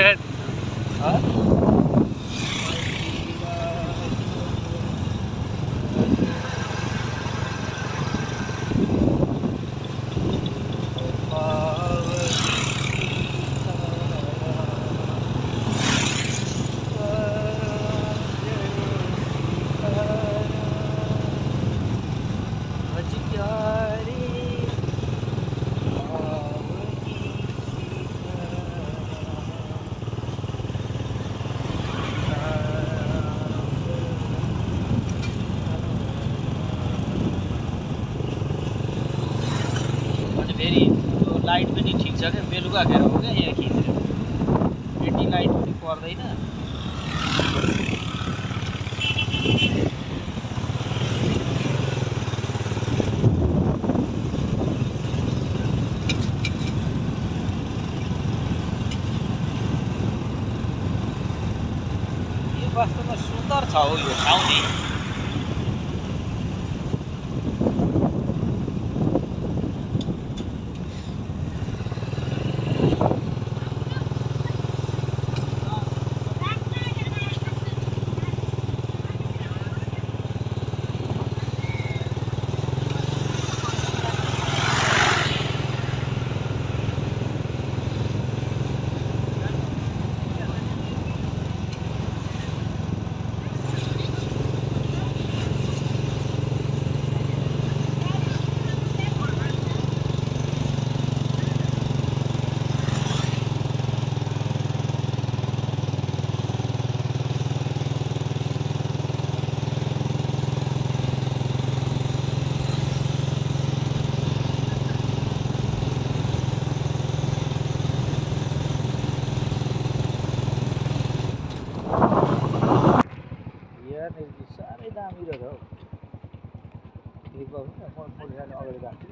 Shit. फेरि त्यो light पनि ठिक छ क्या बेलुका खेर हो क्या यहाँ खिचेर यति लाइट पनि पर्दैन वास्तवमा सुन्दर छ हो यो ठाउँ नि 何? Well, I want to put it already back.